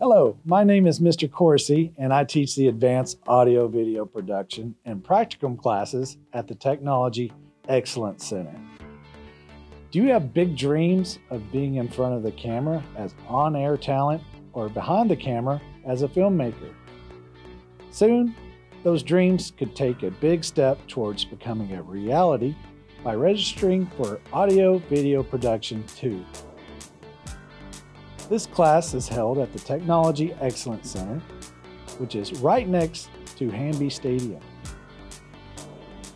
Hello, my name is Mr. Coursey, and I teach the advanced audio video production and practicum classes at the Technology Excellence Center. Do you have big dreams of being in front of the camera as on air talent or behind the camera as a filmmaker? Soon, those dreams could take a big step towards becoming a reality by registering for Audio Video Production 2. This class is held at the Technology Excellence Center, which is right next to Hanby Stadium.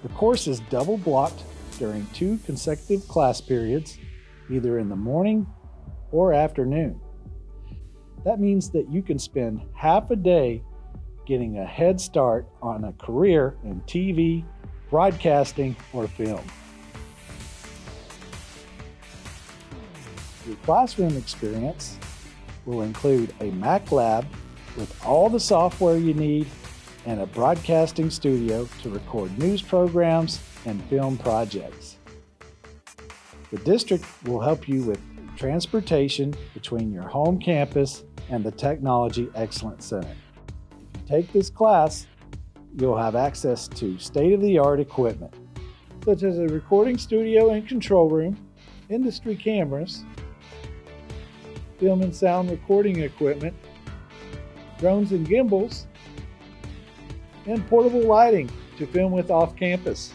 The course is double blocked during two consecutive class periods, either in the morning or afternoon. That means that you can spend half a day getting a head start on a career in TV, broadcasting, or film. Your classroom experience will include a Mac lab with all the software you need and a broadcasting studio to record news programs and film projects. The district will help you with transportation between your home campus and the Technology Excellence Center. If you take this class, you'll have access to state-of-the-art equipment, such as a recording studio and control room, industry cameras, film and sound recording equipment, drones and gimbals, and portable lighting to film with off campus.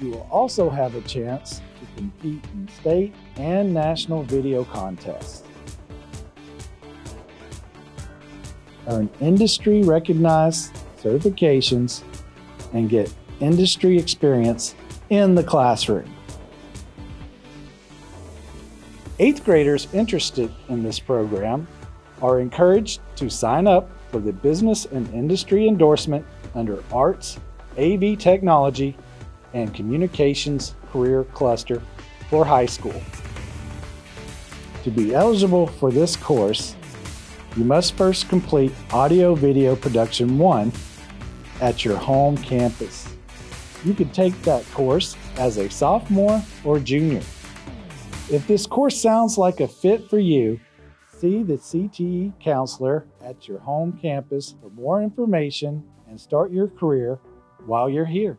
You will also have a chance to compete in state and national video contests. Earn industry recognized certifications and get industry experience in the classroom. Eighth graders interested in this program are encouraged to sign up for the Business and Industry Endorsement under Arts, AV Technology, and Communications Career Cluster for high school. To be eligible for this course, you must first complete Audio Video Production 1 at your home campus. You can take that course as a sophomore or junior. If this course sounds like a fit for you, see the CTE counselor at your home campus for more information and start your career while you're here.